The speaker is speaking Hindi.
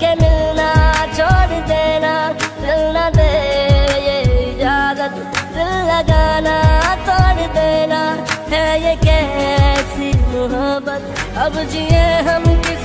के मिलना, छोड़ देना, दिल न दे ये इजाज़त। दिल लगाना, तोड़ देना, है ये कैसी मोहब्बत? अब जिए हम किस